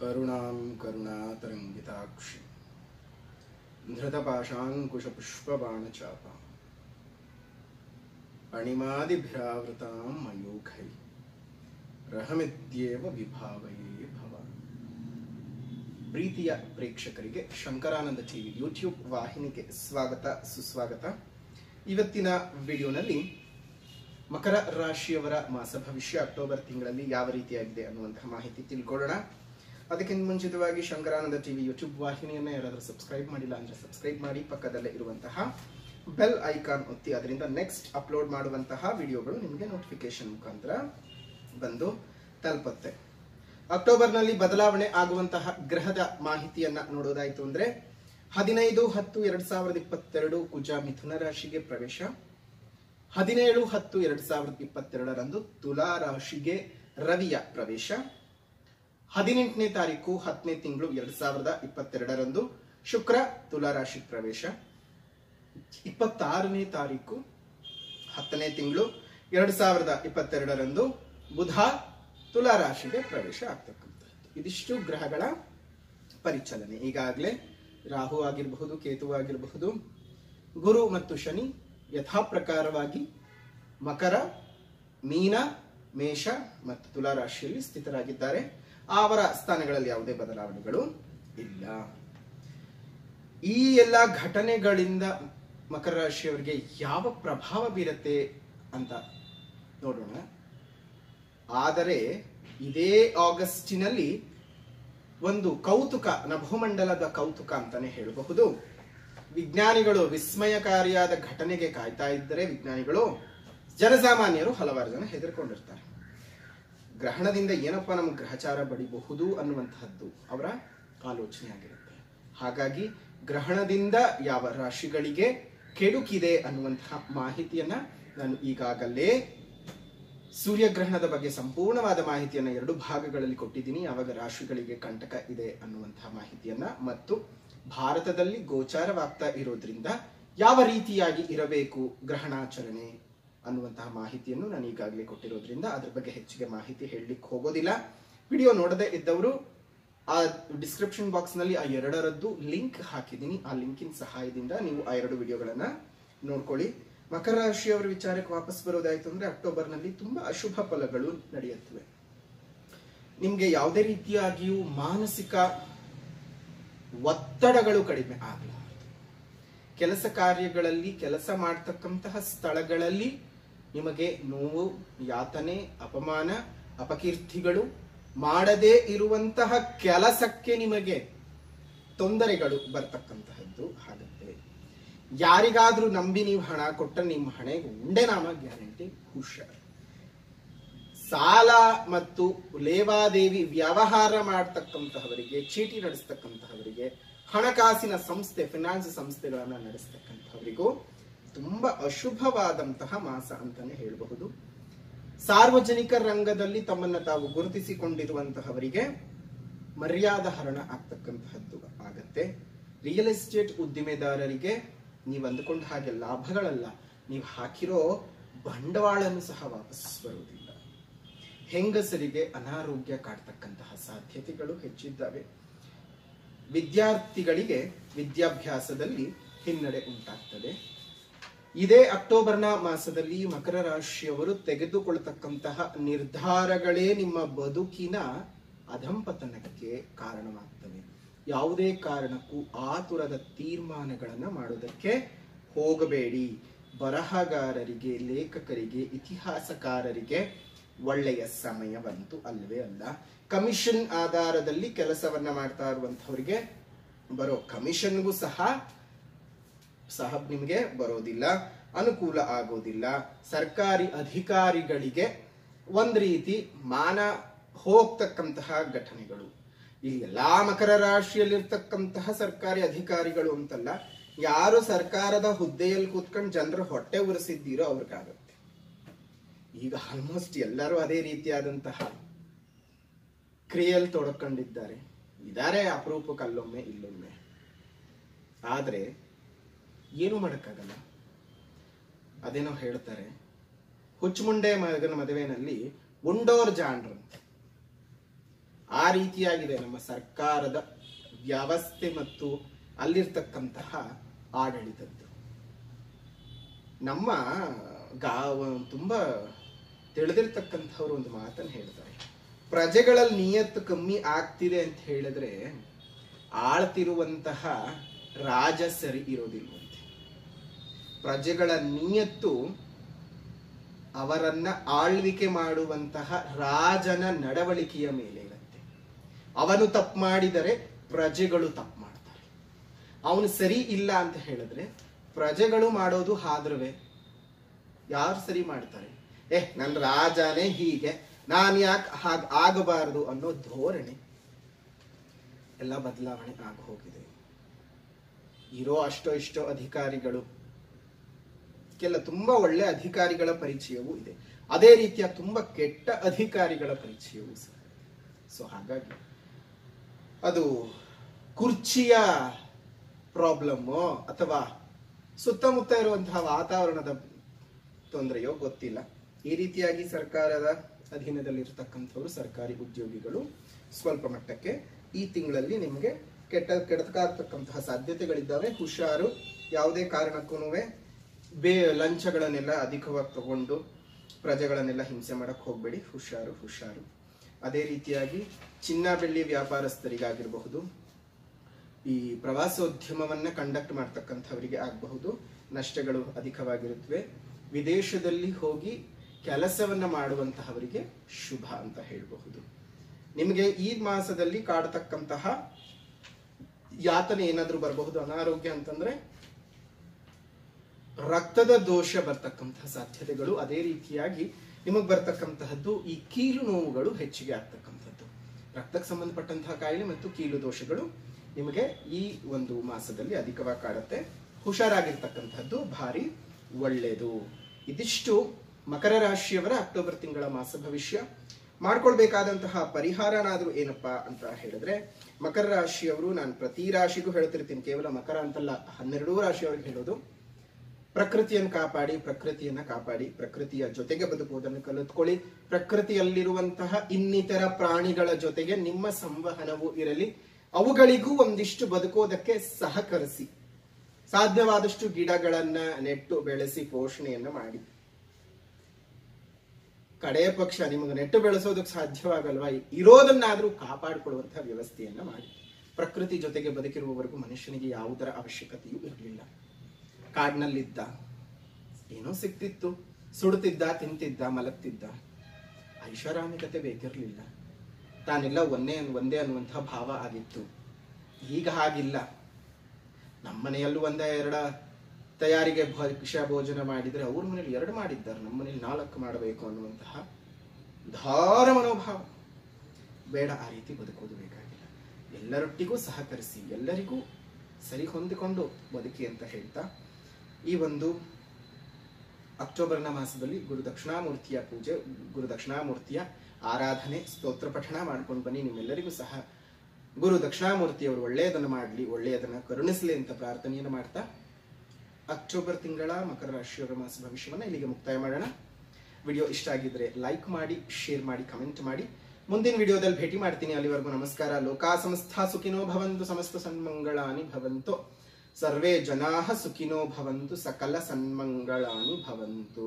ಕರುಣಾಂ ಕರುಣಾತರಂಗಿತಾಕ್ಷಿ ಧೃತಪಾಶಾಂಕುಶಪುಷ್ಪಬಾಣಚಾಪ ಅಣಿಮಾದಿಭಿರಾವೃತಾಂ ಮಯೂಖೈ ರಹಮಿತ್ಯೇವ विभावये ಭವ ಪ್ರೀತಿಯ ಪ್ರೇಕ್ಷಕರಿಗೆ ಶಂಕರಾನಂದ ಟಿವಿ ಯೂಟ್ಯೂಬ್ ವಾಹಿನಿಗೆ ಸ್ವಾಗತ, ಸುಸ್ವಾಗತ. ಇವತ್ತಿನ ವಿಡಿಯೋನಲ್ಲಿ ಮಕರ ರಾಶಿಯವರ ಮಾಸ ಭವಿಷ್ಯ ಅಕ್ಟೋಬರ್ ತಿಂಗಳಲ್ಲಿ ಯಾವ ರೀತಿಯಾಗಿದೆ ಅನ್ನುವಂತಹ ಮಾಹಿತಿ ತಿಳ್ಕೊಳ್ಳೋಣ. ಅದಕ್ಕಿಂತ ಮುಂಚಿತವಾಗಿ ಶಂಕರಾನಂದ ಟಿವಿ ಯೂಟ್ಯೂಬ್ ವಾಹಿನಿಯನ್ನು ಯಾರಾದರೂ ಸಬ್ಸ್ಕ್ರೈಬ್ ಮಾಡಿಲ್ಲ ಅಂದ್ರೆ ಸಬ್ಸ್ಕ್ರೈಬ್ ಮಾಡಿ, ಪಕ್ಕದಲ್ಲೇ ಇರುವಂತಹ ಬೆಲ್ ಐಕಾನ್ ಒತ್ತಿ, ಅದರಿಂದ ನೆಕ್ಸ್ಟ್ ಅಪ್ಲೋಡ್ ಮಾಡುವಂತಹ ವಿಡಿಯೋಗಳು ನಿಮಗೆ ನೋಟಿಫಿಕೇಶನ್ ಮುಖಾಂತರ ಬಂದು ತಲುಪುತ್ತೆ. ಅಕ್ಟೋಬರ್ನಲ್ಲಿ ಬದಲಾವಣೆ ಆಗುವಂತಹ ಗ್ರಹದ ಮಾಹಿತಿಯನ್ನ ನೋಡೋದಾಯಿತು ಅಂದ್ರೆ ಹದಿನೈದು ಹತ್ತು ಎರಡ್ ಸಾವಿರದ ಇಪ್ಪತ್ತೆರಡು ಕುಜ ಮಿಥುನ ರಾಶಿಗೆ ಪ್ರವೇಶ, ಹದಿನೇಳು ಹತ್ತು ಎರಡ್ ಸಾವಿರದ ಇಪ್ಪತ್ತೆರಡರಂದು ತುಲಾ ರಾಶಿಗೆ ರವಿಯ ಪ್ರವೇಶ ಹದಿನೆಂಟನೇ ತಾರೀಕು ಹತ್ತನೇ ತಿಂಗಳು ಎರಡ್ ಸಾವಿರದ ಇಪ್ಪತ್ತೆರಡರಂದು ಶುಕ್ರ ತುಲಾ ರಾಶಿ ಪ್ರವೇಶ. ಇಪ್ಪತ್ತಾರನೇ ತಾರೀಕು ಹತ್ತನೇ ತಿಂಗಳು ಎರಡ್ ಸಾವಿರದ ಇಪ್ಪತ್ತೆರಡರಂದು ಬುಧ ತುಲಾ ರಾಶಿಗೆ ಪ್ರವೇಶ ಆಗ್ತಕ್ಕಂಥದ್ದು. ಇದಿಷ್ಟು ಗ್ರಹಗಳ ಪರಿಚಲನೆ. ಈಗಾಗಲೇ ರಾಹು ಆಗಿರಬಹುದು, ಕೇತು ಆಗಿರಬಹುದು, ಗುರು ಮತ್ತು ಶನಿ ಯಥಾ ಪ್ರಕಾರವಾಗಿ ಮಕರ, ಮೀನ, ಮೇಷ ಮತ್ತು ತುಲಾ ರಾಶಿಯಲ್ಲಿ ಸ್ಥಿತರಾಗಿದ್ದಾರೆ. ಅವರ ಸ್ಥಾನಗಳಲ್ಲಿ ಯಾವುದೇ ಬದಲಾವಣೆಗಳು ಇಲ್ಲ. ಈ ಎಲ್ಲ ಘಟನೆಗಳಿಂದ ಮಕರ ರಾಶಿಯವರಿಗೆ ಯಾವ ಪ್ರಭಾವ ಬೀರತ್ತೆ ಅಂತ ನೋಡೋಣ. ಆದರೆ ಇದೇ ಆಗಸ್ಟಿನಲ್ಲಿ ಒಂದು ಕೌತುಕ ನಭೋಮಂಡಲದ ಕೌತುಕ ಅಂತಾನೆ ಹೇಳಬಹುದು. ವಿಜ್ಞಾನಿಗಳು ವಿಸ್ಮಯಕಾರಿಯಾದ ಘಟನೆಗೆ ಕಾಯ್ತಾ ಇದ್ದರೆ ವಿಜ್ಞಾನಿಗಳು, ಜನಸಾಮಾನ್ಯರು ಹಲವಾರು ಜನ ಹೆದರ್ಕೊಂಡಿರ್ತಾರೆ. ಗ್ರಹಣದಿಂದ ಏನಪ್ಪ ನಮ್ಮ ಗ್ರಹಚಾರ ಬಡಿಬಹುದು ಅನ್ನುವಂತಹದ್ದು ಅವರ ಆಲೋಚನೆ ಆಗಿರುತ್ತೆ ಹಾಗಾಗಿ ಗ್ರಹಣದಿಂದ ಯಾವ ರಾಶಿಗಳಿಗೆ ಕೆಡುಕಿದೆ ಅನ್ನುವಂತಹ ಮಾಹಿತಿಯನ್ನ ನಾನು ಈಗಾಗಲೇ ಸೂರ್ಯಗ್ರಹಣದ ಬಗ್ಗೆ ಸಂಪೂರ್ಣವಾದ ಮಾಹಿತಿಯನ್ನ ಎರಡು ಭಾಗಗಳಲ್ಲಿ ಕೊಟ್ಟಿದ್ದೀನಿ. ಯಾವಾಗ ರಾಶಿಗಳಿಗೆ ಕಂಟಕ ಇದೆ ಅನ್ನುವಂತಹ ಮಾಹಿತಿಯನ್ನ ಮತ್ತು ಭಾರತದಲ್ಲಿ ಗೋಚಾರವಾಗ್ತಾ ಇರೋದ್ರಿಂದ ಯಾವ ರೀತಿಯಾಗಿ ಇರಬೇಕು ಗ್ರಹಣಾಚರಣೆ ಅನ್ನುವಂತಹ ಮಾಹಿತಿಯನ್ನು ನಾನು ಈಗಾಗಲೇ ಕೊಟ್ಟಿರೋದ್ರಿಂದ ಅದ್ರ ಬಗ್ಗೆ ಹೆಚ್ಚಿಗೆ ಮಾಹಿತಿ ಹೇಳಲಿಕ್ಕೆ ಹೋಗೋದಿಲ್ಲ. ವಿಡಿಯೋ ನೋಡದೇ ಇದ್ದವರು ಆ ಡಿಸ್ಕ್ರಿಪ್ಷನ್ ಬಾಕ್ಸ್ನಲ್ಲಿ ಆ ಎರಡರದ್ದು ಲಿಂಕ್ ಹಾಕಿದ್ದೀನಿ. ಆ ಲಿಂಕಿನ ಸಹಾಯದಿಂದ ನೀವು ಆ ಎರಡು ವಿಡಿಯೋಗಳನ್ನ ನೋಡ್ಕೊಳ್ಳಿ. ಮಕರ ರಾಶಿಯವರ ವಿಚಾರಕ್ಕೆ ವಾಪಸ್ ಬರೋದಾಯ್ತು ಅಂದ್ರೆ ಅಕ್ಟೋಬರ್ನಲ್ಲಿ ತುಂಬಾ ಅಶುಭ ಫಲಗಳು ನಡೆಯುತ್ತವೆ. ನಿಮ್ಗೆ ಯಾವುದೇ ರೀತಿಯಾಗಿಯೂ ಮಾನಸಿಕ ಒತ್ತಡಗಳು ಕಡಿಮೆ ಆಗಲಾರದು ಕೆಲಸ ಕಾರ್ಯಗಳಲ್ಲಿ, ಕೆಲಸ ಮಾಡ್ತಕ್ಕಂತಹ ಸ್ಥಳಗಳಲ್ಲಿ ನಿಮಗೆ ನೋವು, ಯಾತನೆ, ಅಪಮಾನ, ಅಪಕೀರ್ತಿಗಳು ಮಾಡದೇ ಇರುವಂತಹ ಕೆಲಸಕ್ಕೆ ನಿಮಗೆ ತೊಂದರೆಗಳು ಬರ್ತಕ್ಕಂತಹದ್ದು ಆಗುತ್ತೆ. ಯಾರಿಗಾದ್ರೂ ನಂಬಿ ನೀವು ಹಣ ಕೊಟ್ಟ ನಿಮ್ಮ ಹಣೆಗೆ ಉಂಡೆ ನಾಮ ಗ್ಯಾರಂಟಿ ಹುಷಾರ್. ಸಾಲ ಮತ್ತು ಲೇವಾದೇವಿ ವ್ಯವಹಾರ ಮಾಡ್ತಕ್ಕಂತಹವರಿಗೆ, ಚೀಟಿ ನಡೆಸ್ತಕ್ಕಂತಹವರಿಗೆ, ಹಣಕಾಸಿನ ಸಂಸ್ಥೆ, ಫಿನಾನ್ಸ್ ಸಂಸ್ಥೆಗಳನ್ನ ನಡೆಸ್ತಕ್ಕಂಥವರಿಗೂ ತುಂಬಾ ಅಶುಭವಾದಂತಹ ಮಾಸ ಅಂತಾನೆ ಹೇಳಬಹುದು. ಸಾರ್ವಜನಿಕ ರಂಗದಲ್ಲಿ ತಮ್ಮನ್ನ ತಾವು ಗುರುತಿಸಿಕೊಂಡಿರುವಂತಹವರಿಗೆ ಮರ್ಯಾದ ಹರಣ ಆಗ್ತಕ್ಕಂತಹದ್ದು ಆಗತ್ತೆ. ರಿಯಲ್ ಎಸ್ಟೇಟ್ ಉದ್ದಿಮೆದಾರರಿಗೆ ನೀವು ಅಂದುಕೊಂಡ ಹಾಗೆ ಲಾಭಗಳಲ್ಲ, ನೀವು ಹಾಕಿರೋ ಬಂಡವಾಳನು ಸಹ ವಾಪಸ್ ಬರುವುದಿಲ್ಲ. ಹೆಂಗಸರಿಗೆ ಅನಾರೋಗ್ಯ ಕಾಡ್ತಕ್ಕಂತಹ ಸಾಧ್ಯತೆಗಳು ಹೆಚ್ಚಿದ್ದಾವೆ. ವಿದ್ಯಾರ್ಥಿಗಳಿಗೆ ವಿದ್ಯಾಭ್ಯಾಸದಲ್ಲಿ ಹಿನ್ನಡೆ ಉಂಟಾಗ್ತದೆ. ಇದೇ ಅಕ್ಟೋಬರ್ನ ಮಾಸದಲ್ಲಿ ಮಕರ ರಾಶಿಯವರು ತೆಗೆದುಕೊಳ್ತಕ್ಕಂತಹ ನಿರ್ಧಾರಗಳೇ ನಿಮ್ಮ ಬದುಕಿನ ಅಧಂಪತನಕ್ಕೆ ಕಾರಣವಾಗ್ತವೆ. ಯಾವುದೇ ಕಾರಣಕ್ಕೂ ಆತುರದ ತೀರ್ಮಾನಗಳನ್ನು ಮಾಡೋದಕ್ಕೆ ಹೋಗಬೇಡಿ. ಬರಹಗಾರರಿಗೆ, ಲೇಖಕರಿಗೆ, ಇತಿಹಾಸಕಾರರಿಗೆ ಒಳ್ಳೆಯ ಸಮಯ ಬಂತು ಅಲ್ಲವೇ ಅಲ್ಲ. ಕಮಿಷನ್ ಆಧಾರದಲ್ಲಿ ಕೆಲಸವನ್ನ ಮಾಡ್ತಾ ಇರುವಂತವರಿಗೆ ಬರೋ ಕಮಿಷನ್ಗೂ ಸಹ ಸಹ ನಿಮಗೆ ಬರೋದಿಲ್ಲ, ಅನುಕೂಲ ಆಗೋದಿಲ್ಲ. ಸರ್ಕಾರಿ ಅಧಿಕಾರಿಗಳಿಗೆ ಒಂದ್ ರೀತಿ ಮಾನ ಹೋಗ್ತಕ್ಕಂತಹ ಘಟನೆಗಳು. ಇಲ್ಲಿ ಎಲ್ಲಾ ಮಕರ ರಾಶಿಯಲ್ಲಿರ್ತಕ್ಕಂತಹ ಸರ್ಕಾರಿ ಅಧಿಕಾರಿಗಳು ಅಂತಲ್ಲ, ಯಾರು ಸರ್ಕಾರದ ಹುದ್ದೆಯಲ್ಲಿ ಕೂತ್ಕೊಂಡು ಜನರ ಹೊಟ್ಟೆ ಉರಿಸಿದ್ದೀರೋ ಅವ್ರಿಗಾಗತ್ತೆ. ಈಗ ಆಲ್ಮೋಸ್ಟ್ ಎಲ್ಲರೂ ಅದೇ ರೀತಿಯಾದಂತಹ ಕ್ರಿಯೆಯಲ್ಲಿ ತೊಡಕೊಂಡಿದ್ದಾರೆ. ಇದಾರೆ ಅಪರೂಪಕ್ಕೆ ಅಲ್ಲೊಮ್ಮೆ ಇಲ್ಲೊಮ್ಮೆ. ಆದ್ರೆ ಏನು ಮಾಡೋಕ್ಕಾಗಲ್ಲ. ಅದೇನೋ ಹೇಳ್ತಾರೆ. ಹುಚ್ಚುಮುಂಡೆ ಮಗನ ಮದುವೆನಲ್ಲಿ ಉಂಡೋರ್ ಜಾಂಡ್ರ ಆ ರೀತಿಯಾಗಿದೆ ನಮ್ಮ ಸರ್ಕಾರದ ವ್ಯವಸ್ಥೆ ಮತ್ತು ಅಲ್ಲಿರ್ತಕ್ಕಂತಹ ಆಡಳಿತದ್ದು. ನಮ್ಮ ಗಾವ ತುಂಬಾ ತಿಳಿದಿರ್ತಕ್ಕಂಥವ್ರು ಒಂದು ಮಾತನ್ನು ಹೇಳ್ತಾರೆ. ಪ್ರಜೆಗಳಲ್ಲಿ ನಿಯತ್ತು ಕಮ್ಮಿ ಆಗ್ತಿದೆ ಅಂತ ಹೇಳಿದ್ರೆ ಆಳ್ತಿರುವಂತಹ ರಾಜ ಸರಿ ಇರೋದಿಲ್ವಂತೆ ಪ್ರಜೆಗಳ ನಿಯತ್ತು ಅವರನ್ನ ಆಳ್ವಿಕೆ ಮಾಡುವಂತಹ ರಾಜನ ನಡವಳಿಕೆಯ ಮೇಲೆ ಇರುತ್ತೆ. ಅವನು ತಪ್ಪು ಮಾಡಿದರೆ ಪ್ರಜೆಗಳು ತಪ್ಪು ಮಾಡ್ತಾರೆ. ಅವನು ಸರಿ ಇಲ್ಲ ಅಂತ ಹೇಳಿದ್ರೆ ಪ್ರಜೆಗಳು ಮಾಡೋದು ಹಾದ್ರವೆ. ಯಾರು ಸರಿ ಮಾಡ್ತಾರೆ? ಏ ನನ್ನ ರಾಜನೇ ಹೀಗೆ. ನಾನು ಯಾಕೆ ಹಾಗ ಆಗಬಾರದು ಅನ್ನೋ ಧೋರಣೆ. ಎಲ್ಲ ಬದಲಾವಣೆ ಆಗ ಹೋಗಿದೆ. ಇರೋ ಅಷ್ಟೋ ಇಷ್ಟೋ ಅಧಿಕಾರಿಗಳು ಕೆಲ ತುಂಬಾ ಒಳ್ಳೆ ಅಧಿಕಾರಿಗಳ ಪರಿಚಯವೂ ಇದೆ. ಅದೇ ರೀತಿಯ ತುಂಬಾ ಕೆಟ್ಟ ಅಧಿಕಾರಿಗಳ ಪರಿಚಯವೂ ಸಹ ಸೊ ಹಾಗಾಗಿ ಅದು ಕುರ್ಚಿಯ ಪ್ರಾಬ್ಲಮ್ ಅಥವಾ ಸುತ್ತಮುತ್ತ ಇರುವಂತಹ ವಾತಾವರಣದ ತೊಂದರೆಯೋ ಗೊತ್ತಿಲ್ಲ. ಈ ರೀತಿಯಾಗಿ ಸರ್ಕಾರದ ಅಧೀನದಲ್ಲಿರ್ತಕ್ಕಂಥವ್ರು, ಸರ್ಕಾರಿ ಉದ್ಯೋಗಿಗಳು ಸ್ವಲ್ಪ ಮಟ್ಟಕ್ಕೆ ಈ ತಿಂಗಳಲ್ಲಿ ನಿಮಗೆ ಕೆಟ್ಟ ಕೆಡಕಾಗ್ತಕ್ಕಂತಹ ಸಾಧ್ಯತೆಗಳಿದ್ದಾವೆ. ಹುಷಾರು, ಯಾವುದೇ ಕಾರಣಕ್ಕೂ ಬೇ ಲಂಚಗಳನ್ನೆಲ್ಲ ಅಧಿಕವಾಗಿ ತಗೊಂಡು ಪ್ರಜೆಗಳನ್ನೆಲ್ಲ ಹಿಂಸೆ ಮಾಡಕ್ಕೆ ಹೋಗ್ಬೇಡಿ. ಹುಷಾರು ಹುಷಾರು. ಅದೇ ರೀತಿಯಾಗಿ ಚಿನ್ನ ಬೆಳ್ಳಿ ವ್ಯಾಪಾರಸ್ಥರಿಗಾಗಿರಬಹುದು, ಈ ಪ್ರವಾಸೋದ್ಯಮವನ್ನ ಕಂಡಕ್ಟ್ ಮಾಡ್ತಕ್ಕಂಥವರಿಗೆ ಆಗಬಹುದು. ನಷ್ಟಗಳು ಅಧಿಕವಾಗಿರುತ್ತವೆ ವಿದೇಶದಲ್ಲಿ ಹೋಗಿ ಕೆಲಸವನ್ನ ಮಾಡುವಂತಹವರಿಗೆ ಶುಭ ಅಂತ ಹೇಳಬಹುದು. ನಿಮಗೆ ಈ ಮಾಸದಲ್ಲಿ ಕಾಡತಕ್ಕಂತಹ ಯಾತನೆ ಏನಾದರೂ ಬರಬಹುದು ಅನಾರೋಗ್ಯ ಅಂತಂದ್ರೆ ರಕ್ತದ ದೋಷ ಬರ್ತಕ್ಕಂತಹ ಸಾಧ್ಯತೆಗಳು ಅದೇ ರೀತಿಯಾಗಿ ನಿಮಗೆ ಬರ್ತಕ್ಕಂತಹದ್ದು ಈ ಕೀಲು ನೋವುಗಳು ಹೆಚ್ಚಿಗೆ ಆಗ್ತಕ್ಕಂಥದ್ದು. ರಕ್ತಕ್ಕೆ ಸಂಬಂಧಪಟ್ಟಂತಹ ಕಾಯಿಲೆ ಮತ್ತು ಕೀಲು ದೋಷಗಳು ನಿಮಗೆ ಈ ಒಂದು ಮಾಸದಲ್ಲಿ ಅಧಿಕವಾಗಿ ಕಾಡುತ್ತೆ. ಹುಷಾರಾಗಿರ್ತಕ್ಕಂಥದ್ದು ಭಾರಿ ಒಳ್ಳೆಯದು ಇದಿಷ್ಟು ಮಕರ ರಾಶಿಯವರ ಅಕ್ಟೋಬರ್ ತಿಂಗಳ ಮಾಸ ಭವಿಷ್ಯ. ಮಾಡ್ಕೊಳ್ಬೇಕಾದಂತಹ ಪರಿಹಾರನಾದ್ರೂ ಏನಪ್ಪಾ ಅಂತ ಹೇಳಿದ್ರೆ, ಮಕರ ರಾಶಿಯವರು, ನಾನು ಪ್ರತಿ ರಾಶಿಗೂ ಹೇಳ್ತಿರ್ತೀನಿ, ಕೇವಲ ಮಕರ ಅಂತಲ್ಲ, ಹನ್ನೆರಡೂ ರಾಶಿಯವ್ರಿಗೆ ಹೇಳೋದು ಪ್ರಕೃತಿಯನ್ನು ಕಾಪಾಡಿ, ಪ್ರಕೃತಿಯನ್ನ ಕಾಪಾಡಿ, ಪ್ರಕೃತಿಯ ಜೊತೆಗೆ ಬದುಕುವುದನ್ನು ಕಲಿತ್ಕೊಳ್ಳಿ. ಪ್ರಕೃತಿಯಲ್ಲಿರುವಂತಹ ಇನ್ನಿತರ ಪ್ರಾಣಿಗಳ ಜೊತೆಗೆ ನಿಮ್ಮ ಸಂವಹನವು ಇರಲಿ. ಅವುಗಳಿಗೂ ಒಂದಿಷ್ಟು ಬದುಕೋದಕ್ಕೆ ಸಹಕರಿಸಿ. ಸಾಧ್ಯವಾದಷ್ಟು ಗಿಡಗಳನ್ನ ನೆಟ್ಟು ಬೆಳೆಸಿ ಪೋಷಣೆಯನ್ನ ಮಾಡಿ. ಕಡೆ ಪಕ್ಷ ನಿಮಗೆ ನೆಟ್ಟು ಬೆಳೆಸೋದಕ್ಕೆ ಸಾಧ್ಯವಾಗಲ್ವಾ? ಇರೋದನ್ನಾದ್ರೂ ಕಾಪಾಡಿಕೊಳ್ಳುವಂತಹ ವ್ಯವಸ್ಥೆಯನ್ನ ಮಾಡಿ. ಪ್ರಕೃತಿ ಜೊತೆಗೆ ಬದುಕಿರುವವರೆಗೂ ಮನುಷ್ಯನಿಗೆ ಯಾವುದರ ಅವಶ್ಯಕತೆಯೂ ಇರಲಿಲ್ಲ. ಕಾಡಿನಲ್ಲಿದ್ದ. ಏನೋ ಸಿಕ್ತಿತ್ತು. ಸುಡುತ್ತಿದ್ದ ತಿಂತಿದ್ದ, ಮಲಗ್ತಿದ್ದ. ಐಷಾರಾಮಿಕತೆ ಬೇಕಿರಲಿಲ್ಲ. ತಾನೆಲ್ಲ ಒಂದೇ ಒಂದೇ ಅನ್ನುವಂತಹ ಭಾವ ಆಗಿತ್ತು. ಈಗ ಹಾಗಿಲ್ಲ. ನಮ್ಮನೆಯಲ್ಲೂ ಒಂದ ಎರಡ ತಯಾರಿಗೆ ಭಿಕ್ಷಾ ಭೋಜನ ಮಾಡಿದ್ರೆ ಅವ್ರ ಮನೇಲಿ ಎರಡು ಮಾಡಿದ್ದಾರೆ. ನಮ್ಮ ಮನೇಲಿ ನಾಲ್ಕು ಮಾಡಬೇಕು ಅನ್ನುವಂತಹ ಧಾರ ಮನೋಭಾವ. ಬೇಡ, ಆ ರೀತಿ ಬದುಕೋದು ಬೇಕಾಗಿಲ್ಲ. ಎಲ್ಲರೊಟ್ಟಿಗೂ ಸಹಕರಿಸಿ, ಎಲ್ಲರಿಗೂ ಸರಿ ಹೊಂದಿಕೊಂಡು ಬದುಕಿ ಅಂತ ಹೇಳ್ತಾ ಈ ಒಂದು ಅಕ್ಟೋಬರ್ನ ಮಾಸದಲ್ಲಿ ಗುರು ದಕ್ಷಿಣಾಮೂರ್ತಿಯ ಪೂಜೆ, ಗುರು ದಕ್ಷಿಣಾಮೂರ್ತಿಯ ಆರಾಧನೆ, ಸ್ತೋತ್ರ ಪಠಣ ಮಾಡ್ಕೊಂಡು ಬನ್ನಿ. ನಿಮ್ಮೆಲ್ಲರಿಗೂ ಸಹ ಗುರು ದಕ್ಷಿಣಾಮೂರ್ತಿಯವರು ಒಳ್ಳೆಯದನ್ನು ಮಾಡಲಿ, ಒಳ್ಳೆಯದನ್ನು ಕರುಣಿಸಲಿ ಅಂತ ಪ್ರಾರ್ಥನೆಯನ್ನು ಮಾಡ್ತಾ ಅಕ್ಟೋಬರ್ ತಿಂಗಳ ಮಕರ ರಾಶಿಯವರ ಮಾಸ ಭವಿಷ್ಯವನ್ನ ಇಲ್ಲಿಗೆ ಮುಕ್ತಾಯ ಮಾಡೋಣ. ವಿಡಿಯೋ ಇಷ್ಟ ಆಗಿದ್ರೆ ಲೈಕ್ ಮಾಡಿ, ಶೇರ್ ಮಾಡಿ, ಕಮೆಂಟ್ ಮಾಡಿ. ಮುಂದಿನ ವಿಡಿಯೋದಲ್ಲಿ ಭೇಟಿ ಮಾಡ್ತೀನಿ. ಅಲ್ಲಿವರೆಗೂ ನಮಸ್ಕಾರ. ಲೋಕಾ ಸಂಸ್ಥಾ ಸುಖಿನೋ ಭವಂತು, ಸಮಸ್ತ ಸನ್ಮಂಗಳಾನಿ ಭವಂತು. ಸರ್ವೇ ಜನಾಹ ಸುಖಿನೋ ಭವಂತು ಸಕಲ ಸನ್ಮಂಗಳಾನಿ ಭವಂತು.